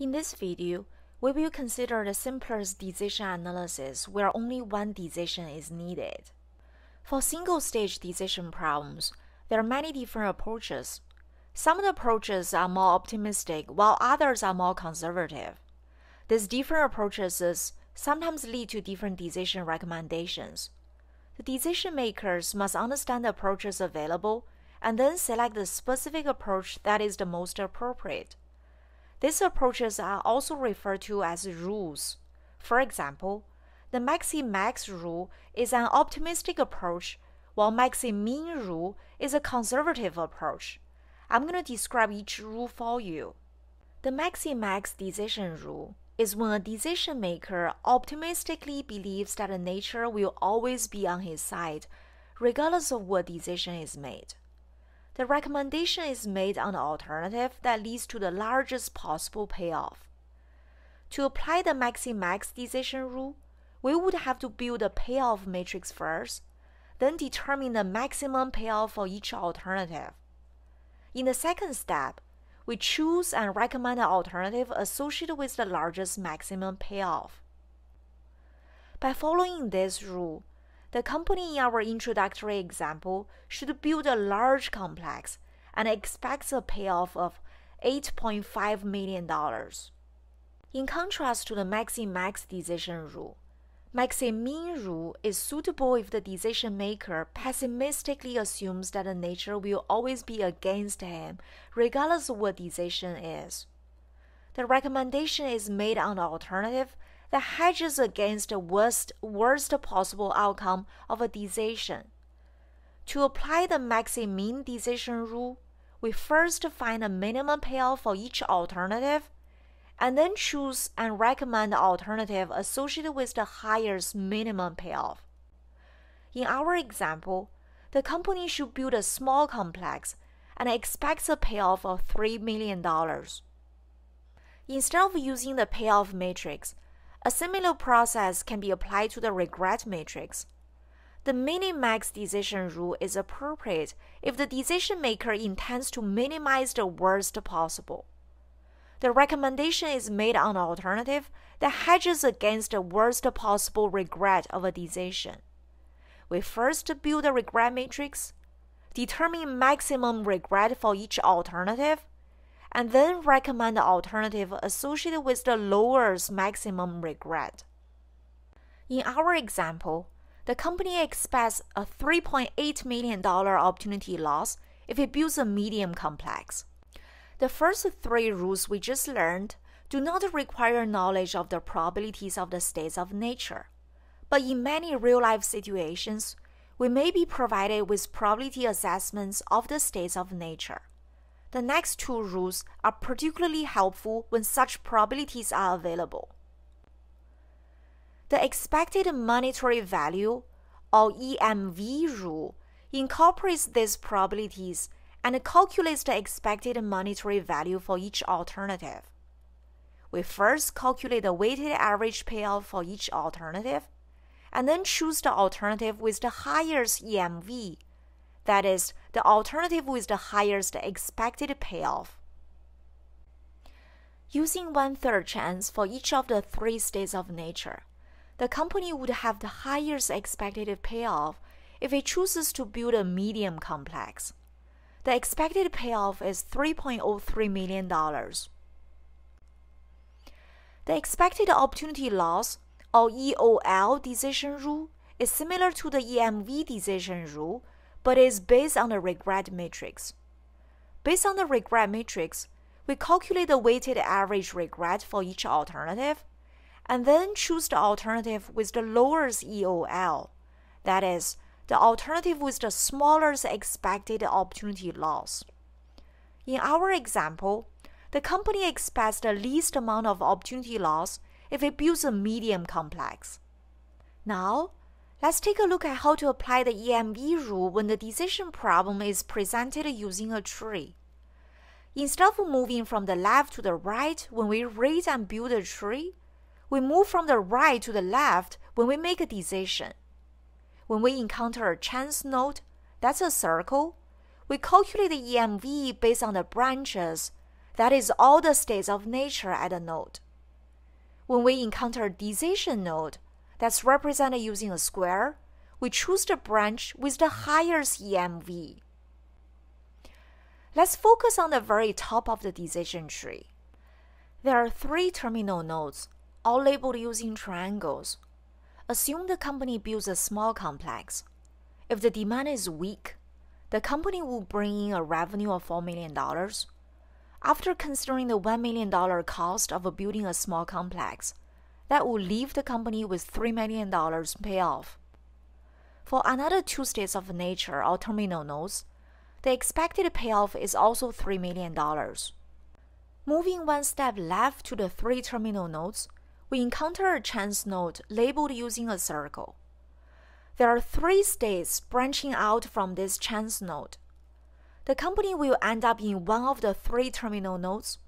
In this video, we will consider the simplest decision analysis where only one decision is needed. For single-stage decision problems, there are many different approaches. Some of the approaches are more optimistic while others are more conservative. These different approaches sometimes lead to different decision recommendations. The decision makers must understand the approaches available and then select the specific approach that is the most appropriate. These approaches are also referred to as rules. For example, the maxi-max rule is an optimistic approach, while maxi-min rule is a conservative approach. I'm going to describe each rule for you. The maxi-max decision rule is when a decision maker optimistically believes that nature will always be on his side, regardless of what decision is made. The recommendation is made on the alternative that leads to the largest possible payoff. To apply the maxi-max decision rule, we would have to build a payoff matrix first, then determine the maximum payoff for each alternative. In the second step, we choose and recommend the alternative associated with the largest maximum payoff. By following this rule, the company in our introductory example should build a large complex and expects a payoff of $8.5 million. In contrast to the maxi-max decision rule, maxi-min rule is suitable if the decision maker pessimistically assumes that nature will always be against him, regardless of what decision is. The recommendation is made on the alternative that hedges against the worst, worst possible outcome of a decision. To apply the maxi-min decision rule, we first find a minimum payoff for each alternative, and then choose and recommend the alternative associated with the highest minimum payoff. In our example, the company should build a small complex and expects a payoff of $3 million. Instead of using the payoff matrix, a similar process can be applied to the regret matrix. The mini-max decision rule is appropriate if the decision maker intends to minimize the worst possible. The recommendation is made on an alternative that hedges against the worst possible regret of a decision. We first build a regret matrix, determine maximum regret for each alternative, and then recommend the alternative associated with the lowest maximum regret. In our example, the company expects a $3.8 million opportunity loss if it builds a medium complex. The first three rules we just learned do not require knowledge of the probabilities of the states of nature. But in many real life situations, we may be provided with probability assessments of the states of nature. The next two rules are particularly helpful when such probabilities are available. The expected monetary value, or EMV rule, incorporates these probabilities and calculates the expected monetary value for each alternative. We first calculate the weighted average payoff for each alternative, and then choose the alternative with the highest EMV that is, the alternative with the highest expected payoff. Using one third chance for each of the three states of nature, the company would have the highest expected payoff if it chooses to build a medium complex. The expected payoff is $3.03 million. The expected opportunity loss, or EOL decision rule, is similar to the EMV decision rule but is based on the regret matrix. Based on the regret matrix, we calculate the weighted average regret for each alternative, and then choose the alternative with the lowest EOL, that is, the alternative with the smallest expected opportunity loss. In our example, the company expects the least amount of opportunity loss if it builds a medium complex. Now, Let's take a look at how to apply the EMV rule when the decision problem is presented using a tree. Instead of moving from the left to the right when we raise and build a tree, we move from the right to the left when we make a decision. When we encounter a chance node, that's a circle, we calculate the EMV based on the branches, That is all the states of nature at a node. When we encounter a decision node that's represented using a square, we choose the branch with the highest EMV. Let's focus on the very top of the decision tree. There are three terminal nodes, all labeled using triangles. Assume the company builds a small complex. If the demand is weak, the company will bring in a revenue of $4 million. After considering the $1 million cost of building a small complex, that will leave the company with $3 million payoff. For another two states of nature or terminal nodes, the expected payoff is also $3 million. Moving one step left to the three terminal nodes, we encounter a chance node labeled using a circle. There are three states branching out from this chance node. The company will end up in one of the three terminal nodes,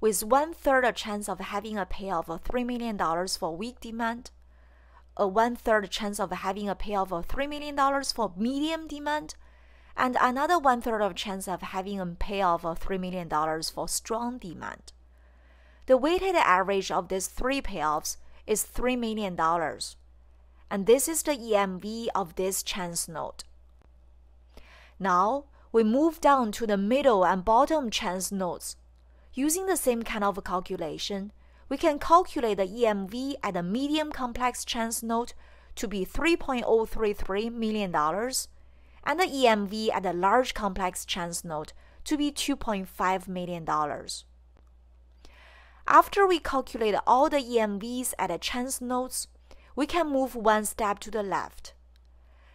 with one third a chance of having a payoff of $3 million for weak demand, a one third chance of having a payoff of $3 million for medium demand, and another one third of chance of having a payoff of $3 million for strong demand. The weighted average of these three payoffs is $3 million. And this is the EMV of this chance node. Now, we move down to the middle and bottom chance nodes. Using the same kind of calculation, we can calculate the EMV at the medium complex chance node to be $3.033 million and the EMV at the large complex chance node to be $2.5 million. After we calculate all the EMVs at the chance nodes, we can move one step to the left.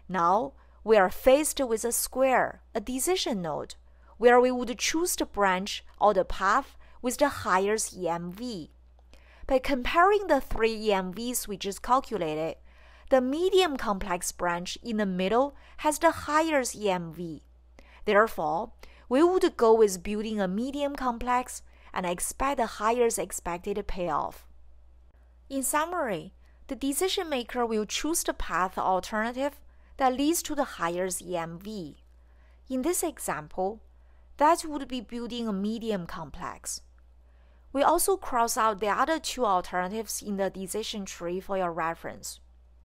Now, we are faced with a square, a decision node, where we would choose the branch or the path with the highest EMV. By comparing the three EMVs we just calculated, the medium complex branch in the middle has the highest EMV. Therefore, we would go with building a medium complex and expect the highest expected payoff. In summary, the decision maker will choose the path alternative that leads to the highest EMV. In this example, that would be building a medium complex. We also cross out the other two alternatives in the decision tree for your reference.